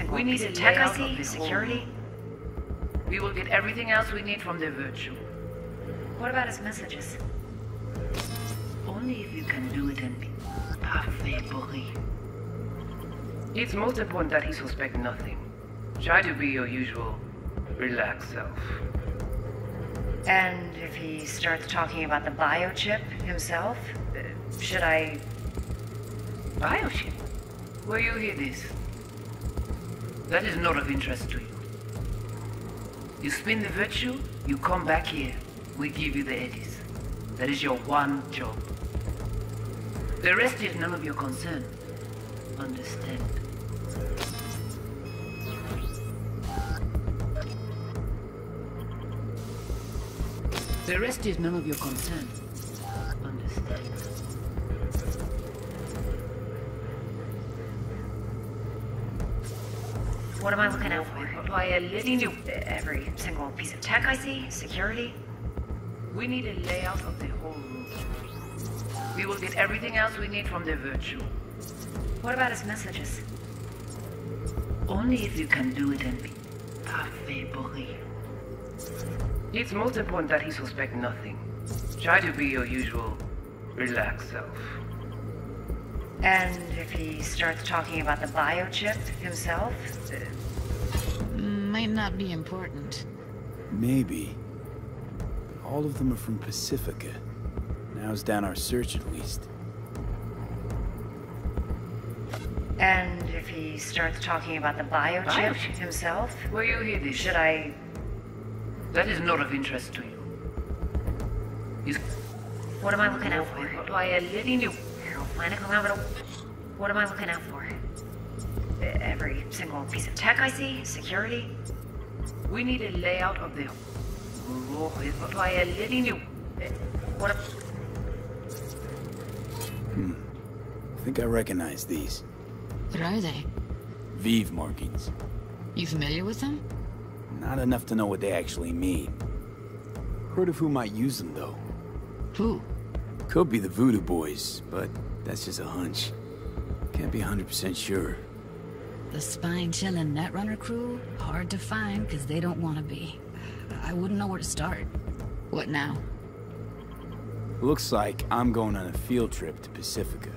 single We need piece a of tech I of see? this whole Security? We will get everything else we need from the virtu. What about his messages? Only if you can do it and be pourri. It's most important that he suspect nothing. Try to be your usual relaxed self. And if he starts talking about the biochip himself, uh, should I. Biochip? Where you hear this? That is not of interest to you. You spin the virtu, you come back here. We give you the eddies. That is your one job. The rest is none of your concern. Understand? The rest is none of your concern. What am I looking out for? Why, a letting you. Every single piece of tech I see? Security? We need a layout of the whole room. We will get everything else we need from the virtu. What about his messages? Only if you can do it and be parfait. It's most important that he suspect nothing. Try to be your usual relaxed self. And if he starts talking about the biochip himself? Might not be important. Maybe. All of them are from Pacifica. Now's down our search at least. And if he starts talking about the biochip, Biochip? himself? Where you hear this? Should I. That is not of interest to you. You What am I looking out for? Why, a letting you. Aeroplanet kilometer. What am I looking out for? Every single piece of tech I see? Security? We need a layout of the. Why, a letting you. What. Hmm. I think I recognize these. What are they? Vive markings. You familiar with them? Not enough to know what they actually mean. Heard of who might use them, though. Who? Could be the Voodoo Boys, but that's just a hunch. Can't be 100% sure. The spine chilling Netrunner crew? Hard to find because they don't want to be. I wouldn't know where to start. What now? Looks like I'm going on a field trip to Pacifica.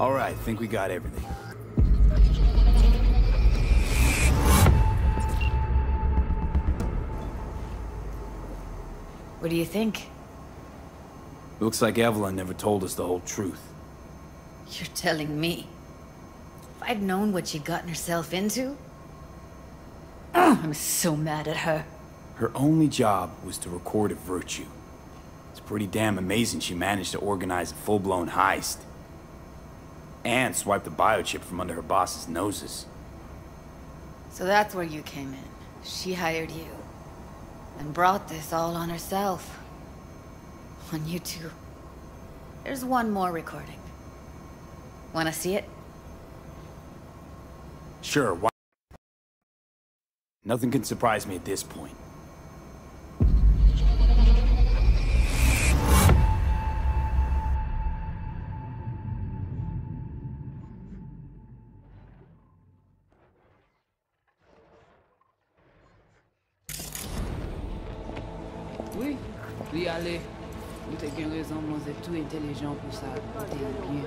All right, think we got everything. What do you think? Looks like Evelyn never told us the whole truth. You're telling me. If I'd known what she'd gotten herself into. I'm so mad at her. Her only job was to record a virtu. It's pretty damn amazing she managed to organize a full-blown heist. And swipe the biochip from under her boss's noses. So that's where you came in. She hired you. And brought this all on herself. On you two. There's one more recording. Wanna see it? Sure, why? Nothing can surprise me at this point. Ale. Ou te gen rezon mwen se tou intelijan pou sa. Ou te yon bien.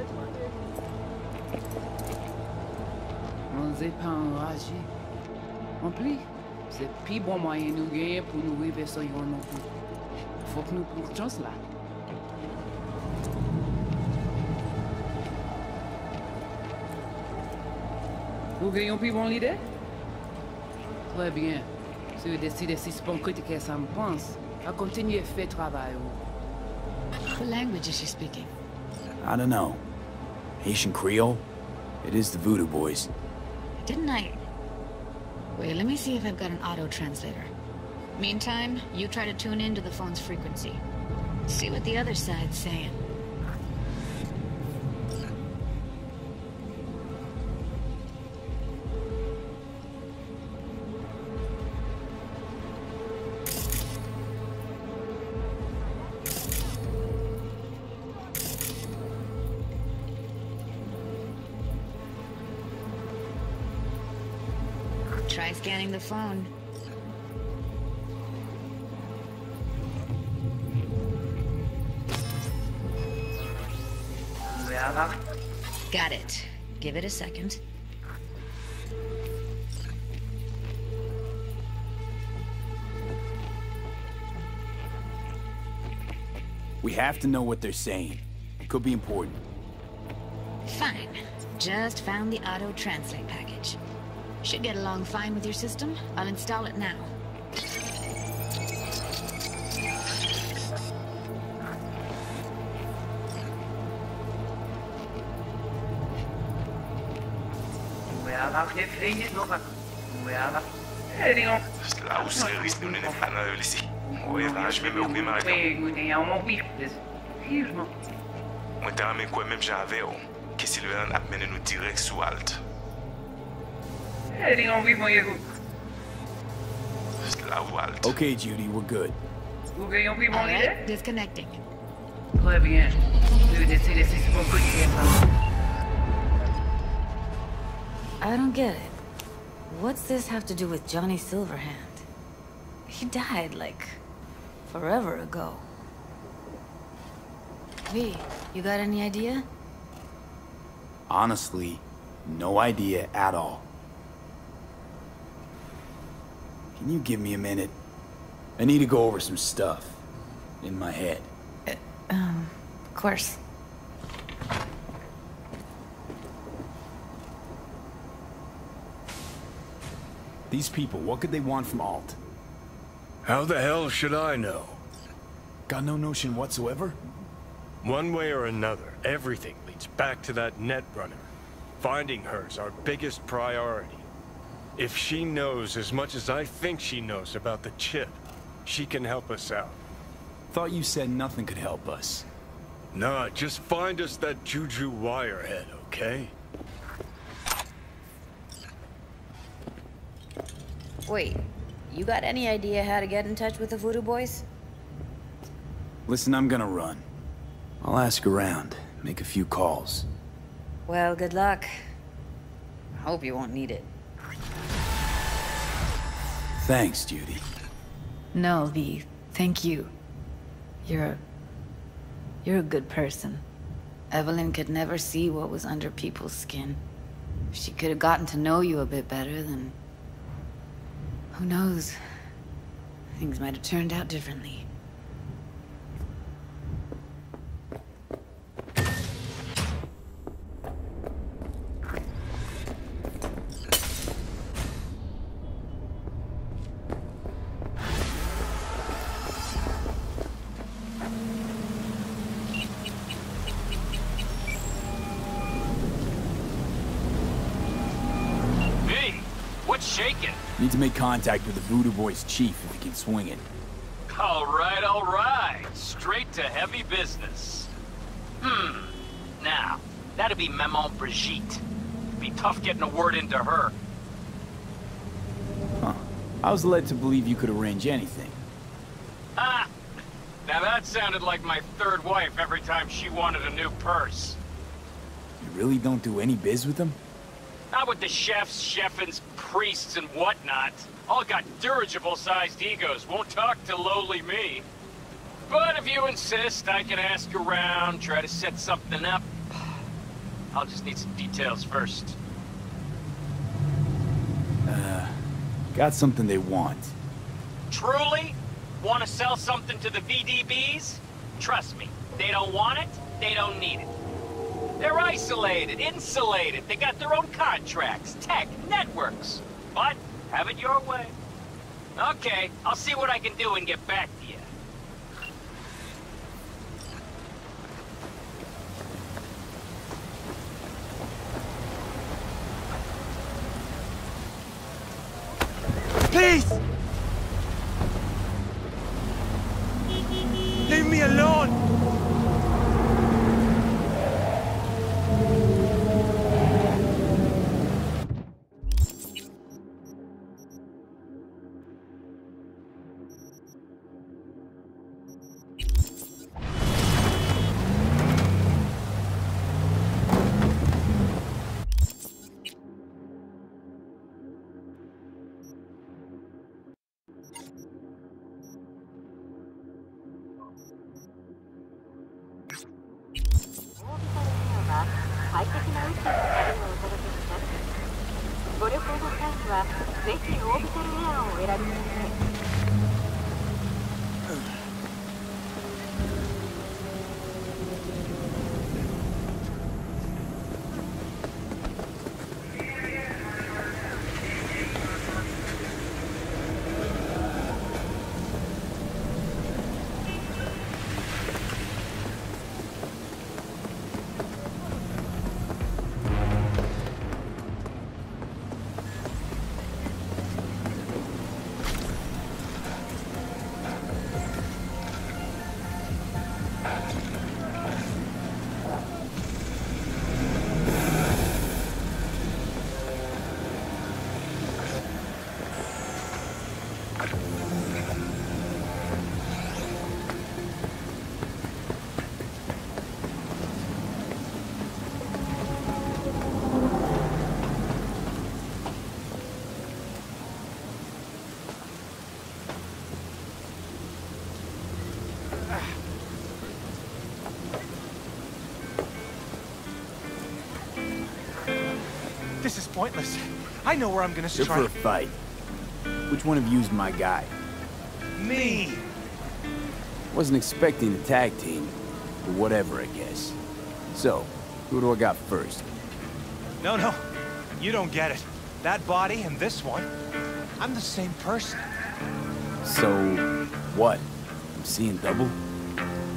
Mwen se pa enraje. En pli, se pi bon mwayen nou genye pou nou rive so yon non pou. Fok nou pou chans la. Ou genyon pi bon lide? Très bien. Si vous décidez si c'est bon critiquer ça me pense, à continuer à faire travail. Oh. What language is she speaking? I don't know. Haitian Creole? It is the Voodoo Boys. Didn't I... Wait, let me see if I've got an auto translator. Meantime, you try to tune into the phone's frequency. See what the other side's saying. Try scanning the phone. Got it. Give it a second. We have to know what they're saying. It could be important. Fine. Just found the auto-translate package. Should get along fine with your system. I'll install it now. Die nog van je goed. Là où Alt. Okay, Judy, we're good. Hoe kun je op iemand niet, hè? Alright, disconnecting. Très bien. Je vais décider si c'est bon que tu es pas. I don't get it. What's this have to do with Johnny Silverhand? He died, like, forever ago. V, you got any idea? Honestly, no idea at all. Can you give me a minute? I need to go over some stuff in my head. Um, of course. These people, what could they want from Alt? How the hell should I know? Got no notion whatsoever? One way or another, everything leads back to that Netrunner. Finding her's our biggest priority. If she knows as much as I think she knows about the chip, she can help us out. Thought you said nothing could help us. Nah, just find us that Juju Wirehead, okay? Wait, you got any idea how to get in touch with the Voodoo Boys? Listen, I'm gonna run. I'll ask around, make a few calls. Well, good luck. I hope you won't need it. Thanks, Judy. No, V. Thank you. You're a... You're a good person. Evelyn could never see what was under people's skin. If she could have gotten to know you a bit better, then... Who knows? Things might have turned out differently. Make contact with the Voodoo Boys chief if he can swing it. All right, all right. Straight to heavy business. Hmm. Now, that'd be Maman Brigitte. Be tough getting a word into her. Huh. I was led to believe you could arrange anything. Ah! Now that sounded like my third wife every time she wanted a new purse. You really don't do any biz with them? Not with the chefs, chefins, priests, and whatnot. All got dirigible-sized egos, won't talk to lowly me. But if you insist, I can ask around, try to set something up. I'll just need some details first. Uh, Got something they want. Truly? Want to sell something to the VDBs? Trust me, they don't want it, they don't need it. They're isolated, insulated, they got their own contracts, tech, networks. But, have it your way. Okay, I'll see what I can do and get back to you. Pointless. I know where I'm gonna You're for a fight. Which one of you's my guy? Me! Wasn't expecting the tag team, but whatever, I guess. So, who do I got first? No, no. You don't get it. That body and this one, I'm the same person. So, what? I'm seeing double?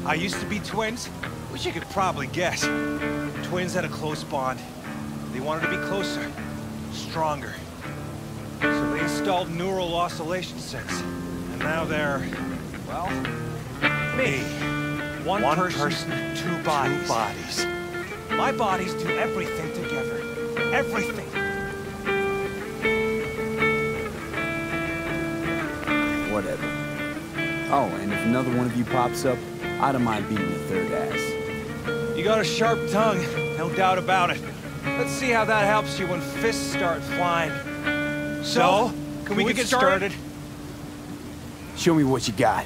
I used to be twins, which you could probably guess. Twins had a close bond. They wanted to be closer, stronger. So they installed neural oscillation sets. And now they're, well, me. One, person, two bodies. Two bodies. My bodies do everything together. Everything. Whatever. Oh, and if another one of you pops up, I don't mind being the third ass. You got a sharp tongue, no doubt about it. Let's see how that helps you when fists start flying. So, can, we, get, started? Show me what you got.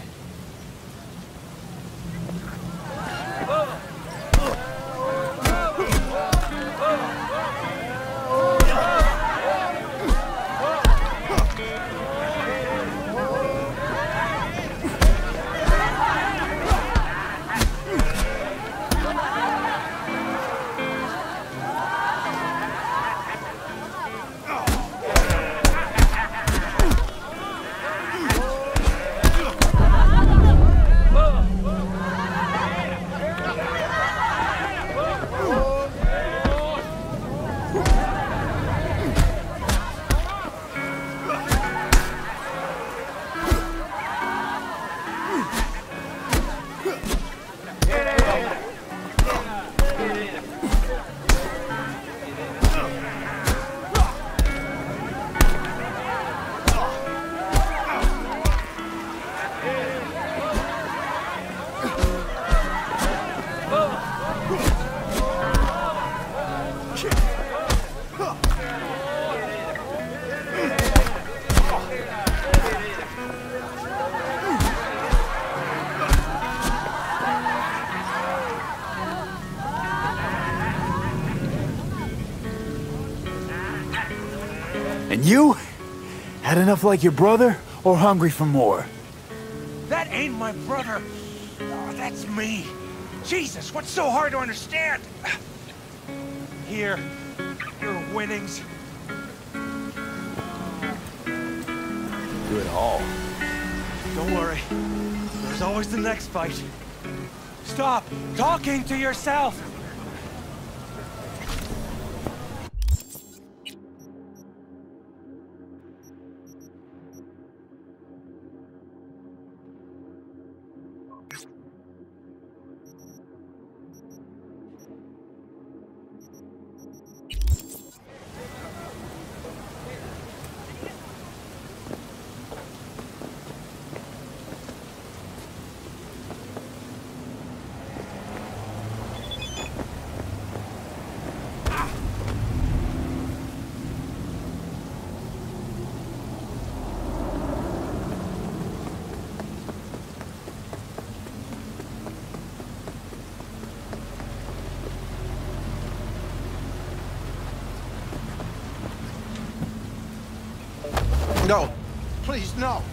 Enough like your brother, or hungry for more? That ain't my brother. Oh, that's me. Jesus, what's so hard to understand? Here, your winnings. Good all. Don't worry. There's always the next fight. Stop talking to yourself. Please, no.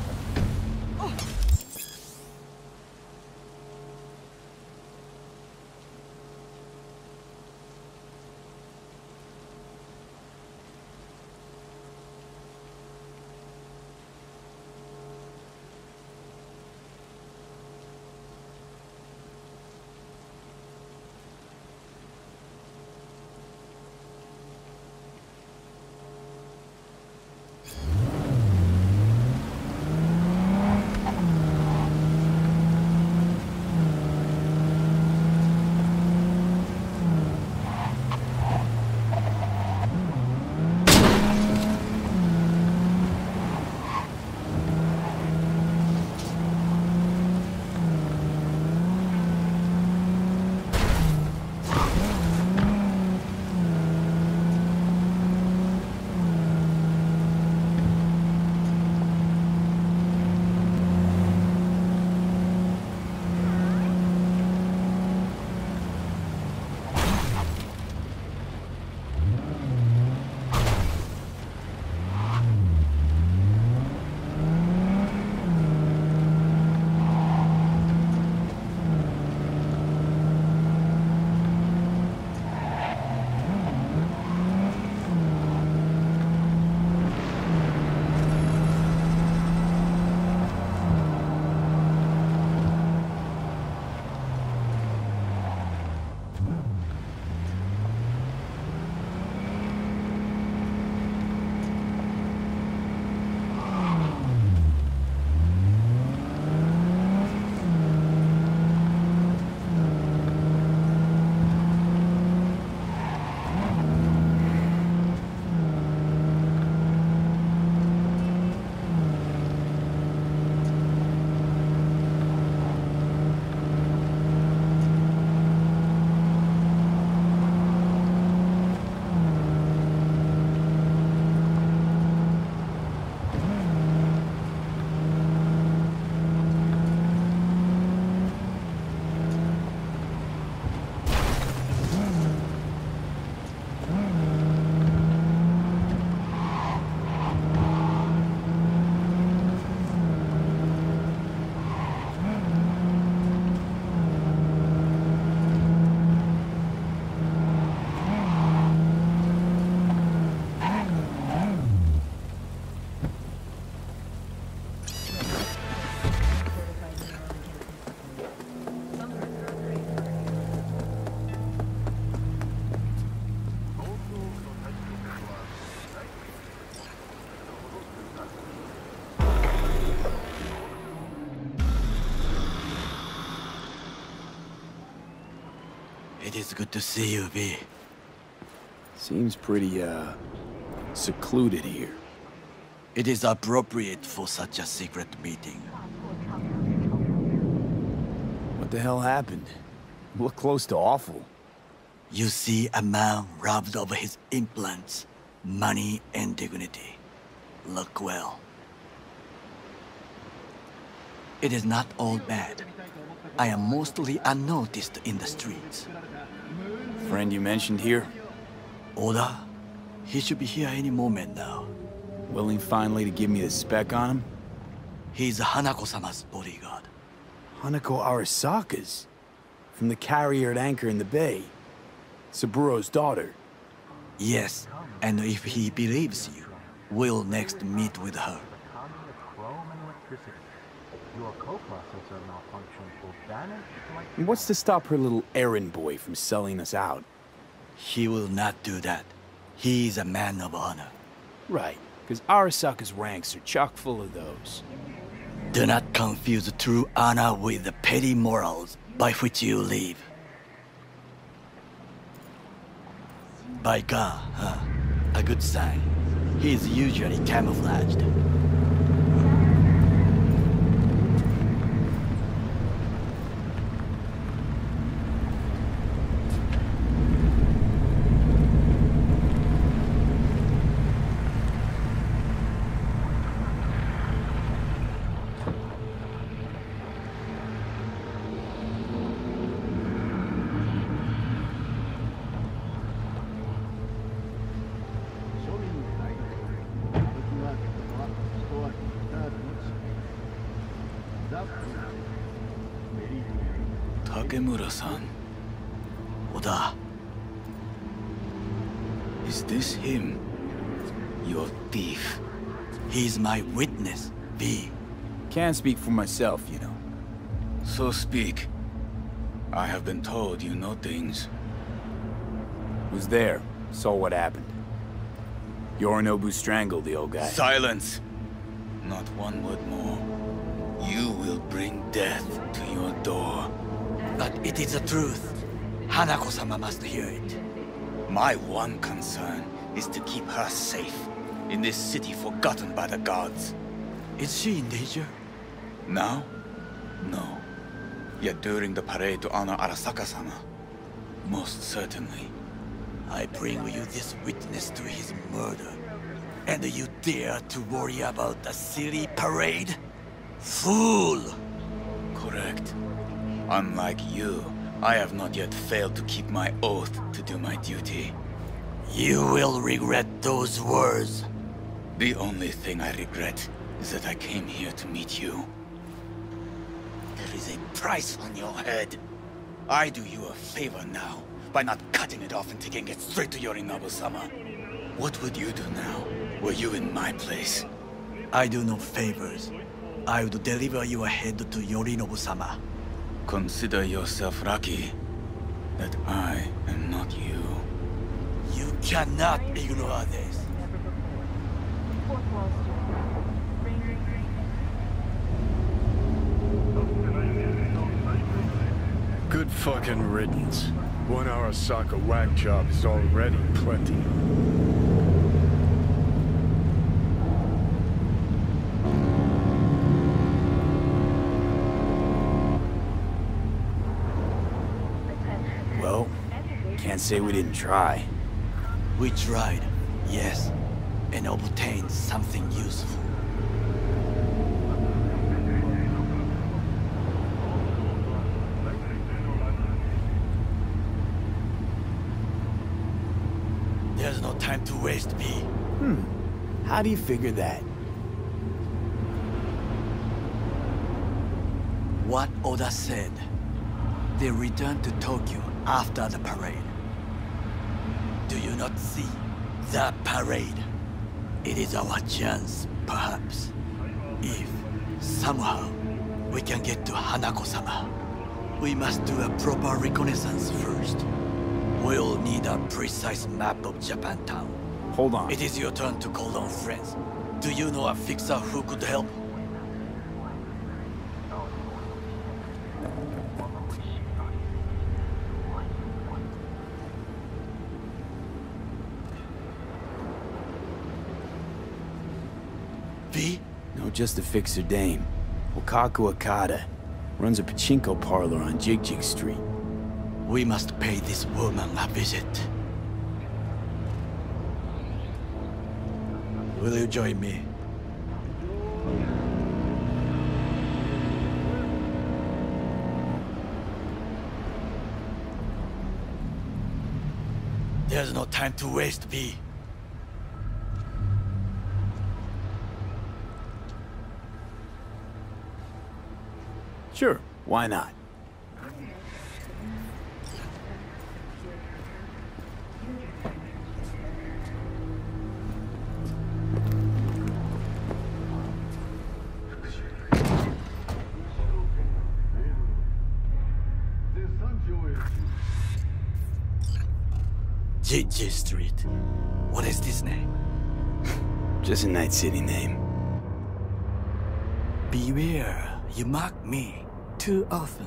Is good to see you, V. Seems pretty, uh, secluded here. It is appropriate for such a secret meeting. What the hell happened? Look close to awful. You see a man robbed of his implants, money and dignity. Look well. It is not all bad. I am mostly unnoticed in the streets. Friend you mentioned here? Oda? He should be here any moment now. Willing finally to give me the spec on him? He's Hanako-sama's bodyguard. Hanako Arasaka's? From the carrier at anchor in the bay? Saburo's daughter? Yes, and if he believes you, we'll next meet with her. And what's to stop her little errand boy from selling us out? He will not do that. He is a man of honor. Right, because Arasaka's ranks are chock full of those. Do not confuse true honor with the petty morals by which you live. By God, huh? A good sign. He is usually camouflaged. Takemura-san. Oda. Is this him? Your thief? He's my witness, V. Can't speak for myself, you know. So speak. I have been told you know things. Was there, saw what happened. Yorinobu strangled the old guy. Silence! Not one word more. You will bring death to your door. But it is the truth. Hanako-sama must hear it. My one concern is to keep her safe in this city forgotten by the gods. Is she in danger? Now? No. Yet during the parade to honor Arasaka-sama, most certainly. I bring you this witness to his murder. And you dare to worry about the silly parade? Fool! Correct. Unlike you, I have not yet failed to keep my oath to do my duty. You will regret those words. The only thing I regret is that I came here to meet you. There is a price on your head. I do you a favor now by not cutting it off and taking it straight to Yorinobu-sama. What would you do now, were you in my place? I do no favors. I would deliver your head to Yorinobu-sama. Consider yourself lucky that I am not you. You cannot ignore this. Good fucking riddance. One hour Arasaka whack job is already plenty. Can't say we didn't try. We tried, yes, and obtained something useful. There's no time to waste, V. Hmm. How do you figure that? What Oda said. They returned to Tokyo after the parade. Do you not see? The parade. It is our chance, perhaps. If, somehow, we can get to Hanako-sama. We must do a proper reconnaissance first. We'll need a precise map of Japantown. Hold on. It is your turn to call on friends. Do you know a fixer who could help? V? No, to fix her dame. Wakako Okada. Runs a pachinko parlor on Jig Jig Street. We must pay this woman a visit. Will you join me? There's no time to waste, V. Sure, why not? JJ Street. What is this name? Just a Night City name. Beware, you mock me too often.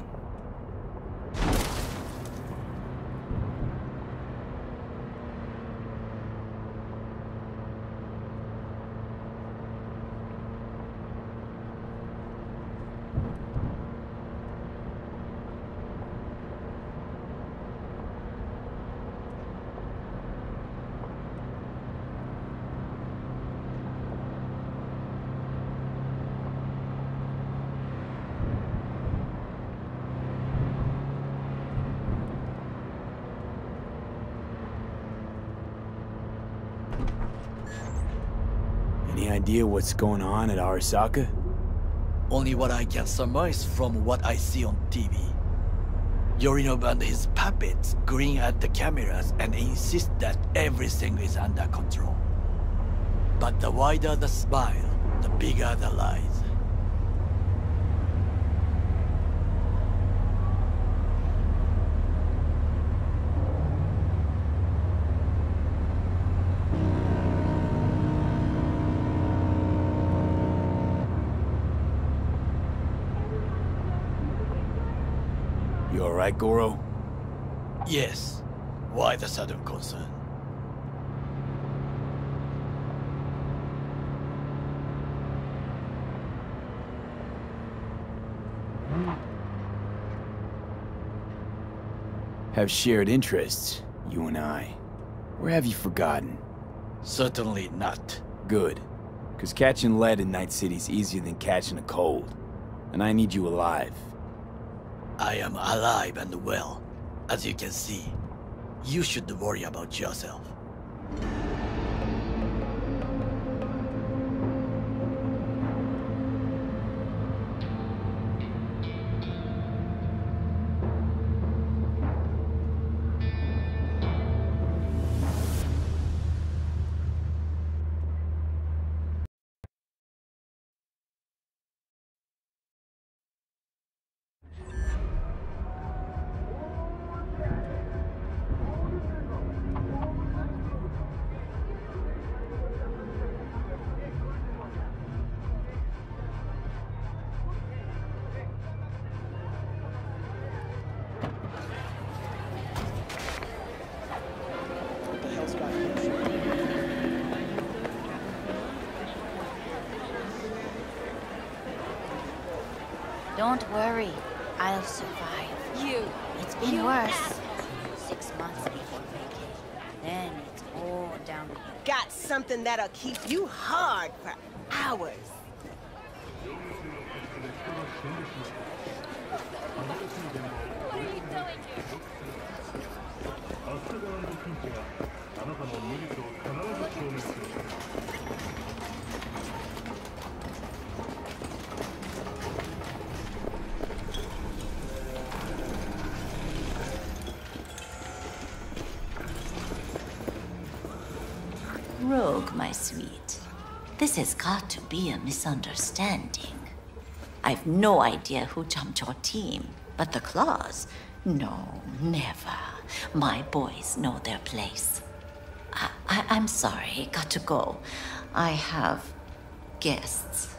Any idea what's going on at Arasaka? Only what I can surmise from what I see on TV. Yorinobu and his puppets grin at the cameras and insist that everything is under control. But the wider the smile, the bigger the lies. You alright, Goro? Yes. Why the sudden concern? Have shared interests, you and I. Or have you forgotten? Certainly not. Good. Because catching lead in Night City's easier than catching a cold. And I need you alive. I am alive and well, as you can see. You should worry about yourself. Don't worry. I'll survive. You. It's been You worse. Six months before vacation. Then it's all downhill. Got something that'll keep you hard for hours. My sweet. This has got to be a misunderstanding. I've no idea who jumped your team, but the claws? No, never. My boys know their place. I, I, I'm sorry, got to go. I have guests.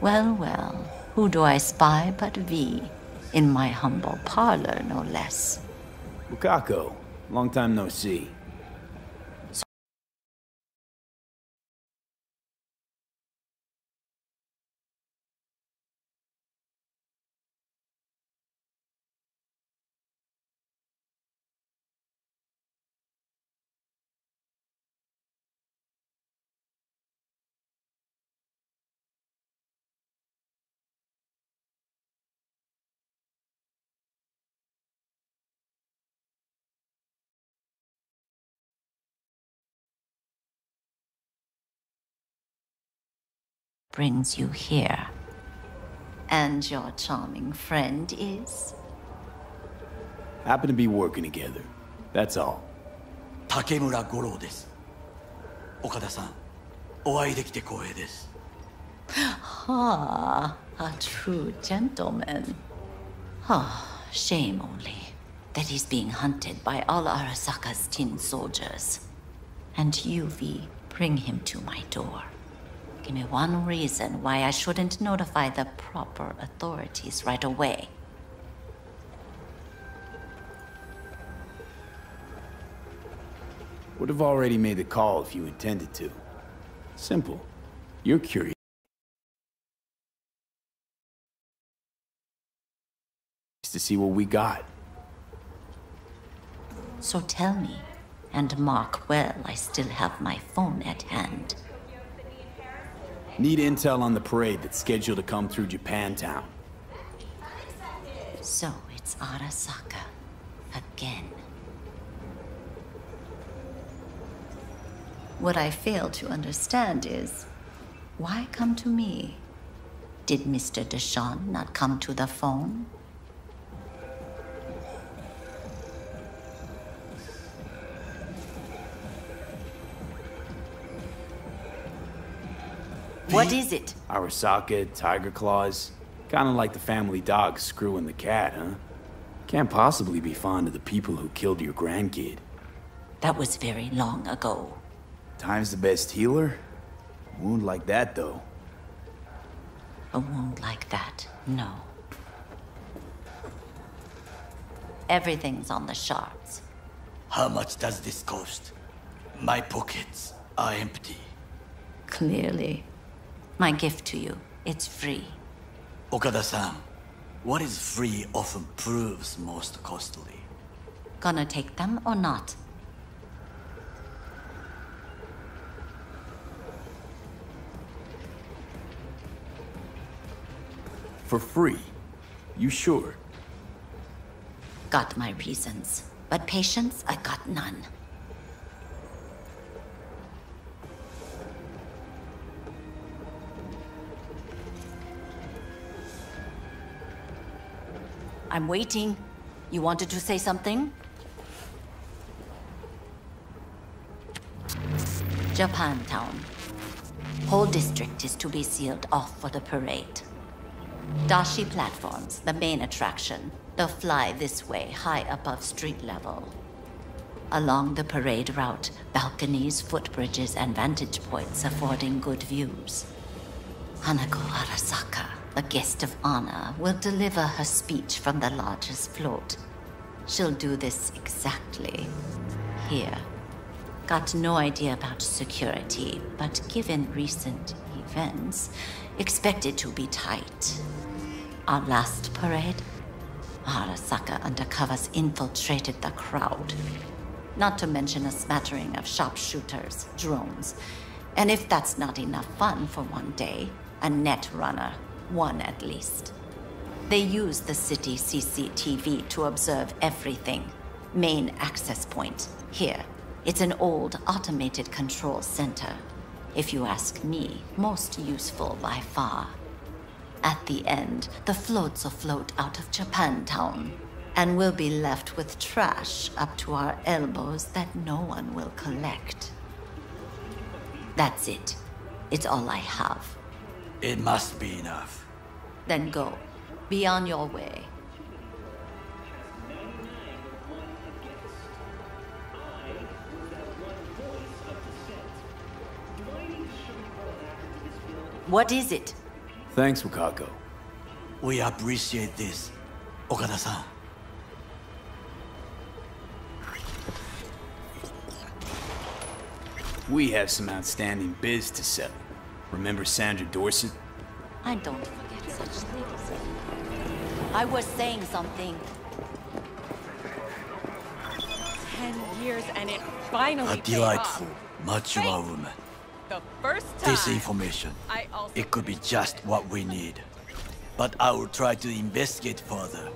Well, well, who do I spy but V? In my humble parlor, no less. Wakako, long time no see. brings you here. And your charming friend is? Happen to be working together. That's all. 竹村五郎です。岡田さん、お会いできて光栄です。 Ah, a true gentleman. Ah, shame only that he's being hunted by all Arasaka's tin soldiers. And you, V, bring him to my door. Give me one reason why I shouldn't notify the proper authorities right away. Would have already made the call if you intended to. Simple. You're curious. To see what we got. So tell me, and mark well I still have my phone at hand. Need intel on the parade that's scheduled to come through Japantown. So it's Arasaka. Again. What I fail to understand is Why come to me? Did Mr. Deshawn not come to the phone? What is it? Arasaka, Tiger Claws. Kinda like the family dog screwing the cat, huh? Can't possibly be fond of the people who killed your grandkid. That was very long ago. Time's the best healer? A wound like that, though. A wound like that, no. Everything's on the shards. How much does this cost? My pockets are empty. Clearly. My gift to you, it's free. Okada-san, what is free often proves most costly. Gonna take them or not? For free? You sure? Got my reasons. But patience, I got none. I'm waiting. You wanted to say something? Japantown. Whole district is to be sealed off for the parade. Dashi platforms, the main attraction. They'll fly this way, high above street level. Along the parade route, balconies, footbridges, and vantage points affording good views. Hanako Arasaka, the guest of honor, will deliver her speech from the largest float. She'll do this exactly here. Got no idea about security, but given recent events, expected to be tight. Our last parade, ah, Arasaka undercovers infiltrated the crowd. Not to mention a smattering of sharpshooters, drones, and if that's not enough fun for one day, a net runner, one at least. They use the city CCTV to observe everything. Main access point, here. It's an old automated control center. If you ask me, most useful by far. At the end, the floats will float out of Japantown, and we'll be left with trash up to our elbows that no one will collect. That's it. It's all I have. It must be enough. Then go. Be on your way. What is it? Thanks, Wakako. We appreciate this, Okada-san. We have some outstanding biz to settle. Remember Sandra Dorset? I don't forget such things. I was saying something. Ten years and it finally A delightful, mature woman. The first time. This information, I also it could be just what we need. But I will try to investigate further.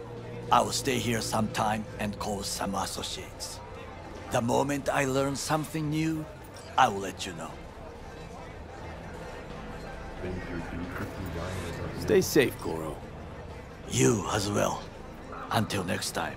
I will stay here some time and call some associates. The moment I learn something new, I will let you know. Stay safe, Goro. You as well. Until next time.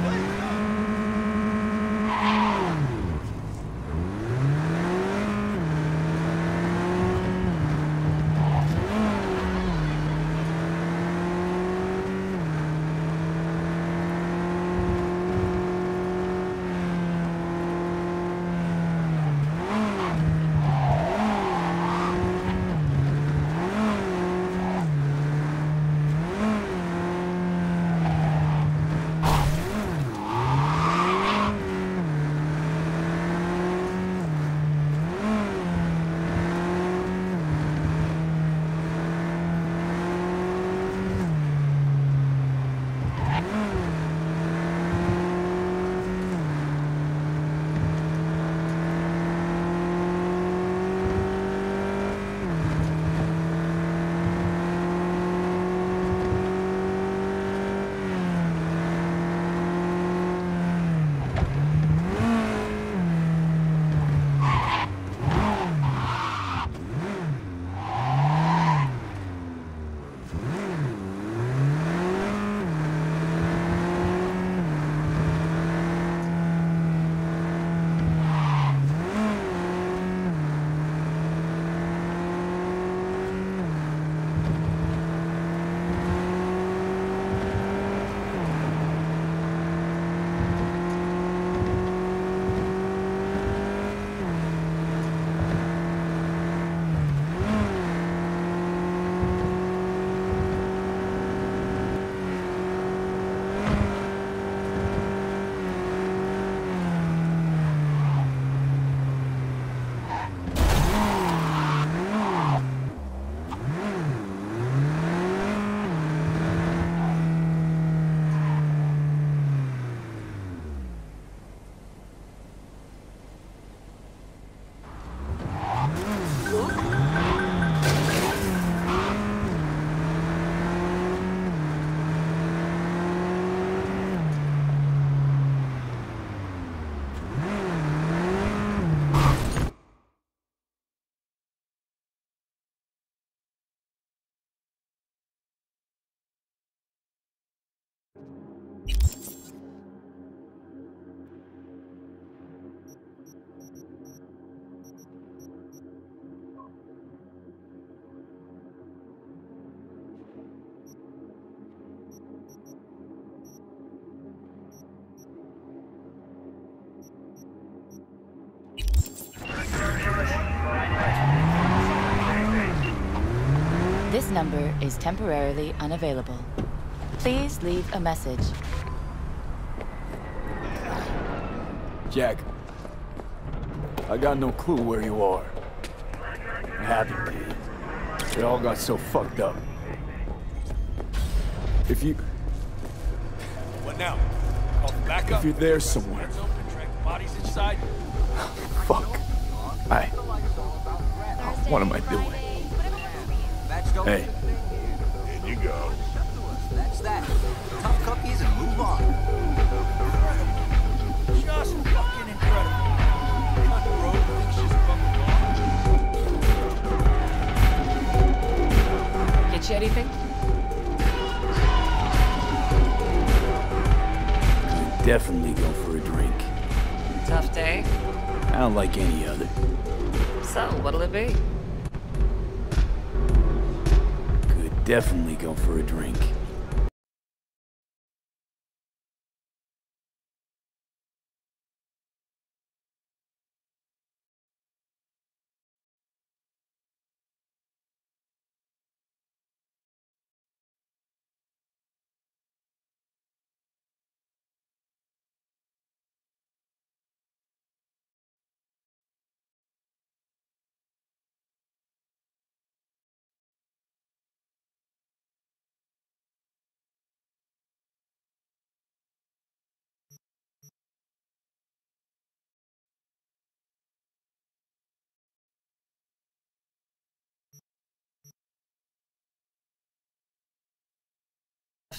This number is temporarily unavailable. Please leave a message. Jack. I got no clue where you are. What happened to you? It all got so fucked up. If you... What now? Call for backup? If you're there somewhere... Open, drag bodies inside. Fuck. I... Oh, what am I doing? Hey. In you go. That's that. Tough cookies and move on. Just fucking incredible. Cut the road, thinks she's fucking Get you anything? Definitely go for a drink. Tough day? Don't like any other. So, what'll it be? Could definitely go for a drink.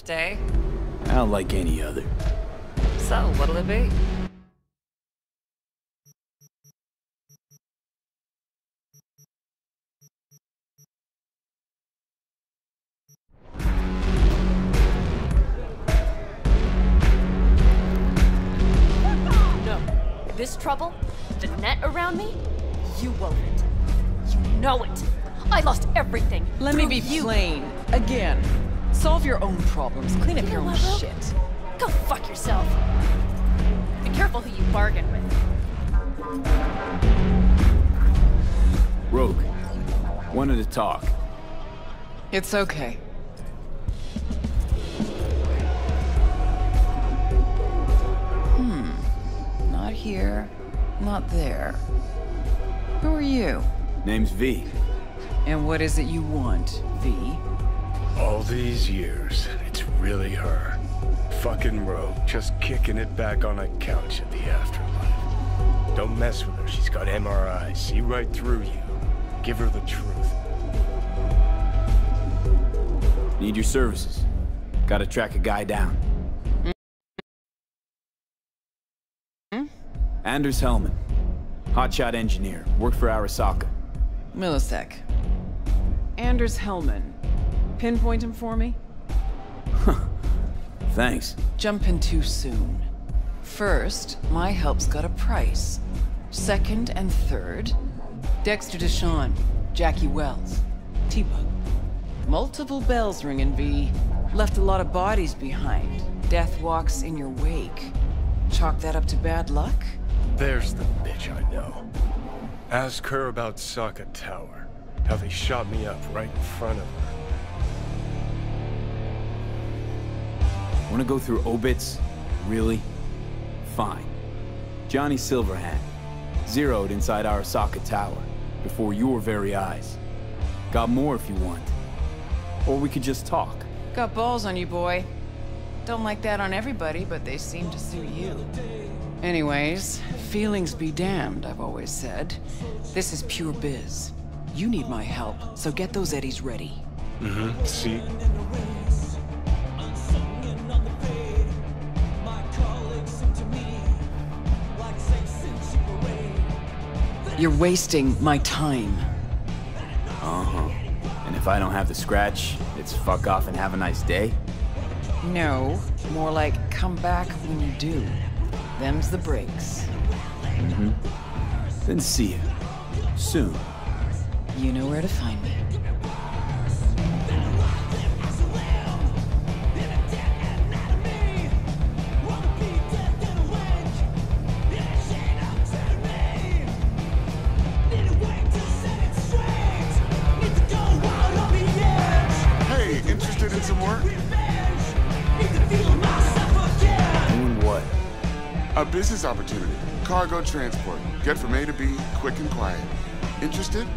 off day. Not like any other. So, what'll it be? No. this trouble, the net around me, you wove it. You know it. I lost everything. Let me be you. plain. Again, Solve your own problems. Clean up You your know own what, shit. Go fuck yourself. Be careful who you bargain with. Rogue, wanted to talk. It's okay. Hmm. Not here. Not there. Who are you? Name's V. And what is it you want, V? All these years, it's really her. Fucking Rogue, just kicking it back on a couch at the afterlife. Don't mess with her, she's got MRI. See right through you. Give her the truth. Need your services. Gotta track a guy down. Hmm? Anders Hellman. Hotshot engineer. Worked for Arasaka. Millisec. Anders Hellman. Pinpoint him for me? Thanks. Jumping too soon. First, my help's got a price. Second and third, Dexter Deshawn, Jackie Wells, T-Bug. Multiple bells ringing, V. Left a lot of bodies behind. Death walks in your wake. Chalk that up to bad luck? There's the bitch I know. Ask her about Sokka Tower. How they shot me up right in front of her. Wanna go through obits? Really? Fine. Johnny Silverhand. Zeroed inside our Arasaka Tower. Before your very eyes. Got more if you want. Or we could just talk. Got balls on you, boy. Don't like that on everybody, but they seem to suit you. Anyways, feelings be damned, I've always said. This is pure biz. You need my help, so get those eddies ready. Mm-hmm. See? You're wasting my time. Uh-huh. And if I don't have the scratch, it's fuck off and have a nice day? No, more like come back when you do. Them's the breaks. Mm-hmm. Then see you. Soon. You know where to find me. Transport. Get from A to B, quick and quiet. Interested?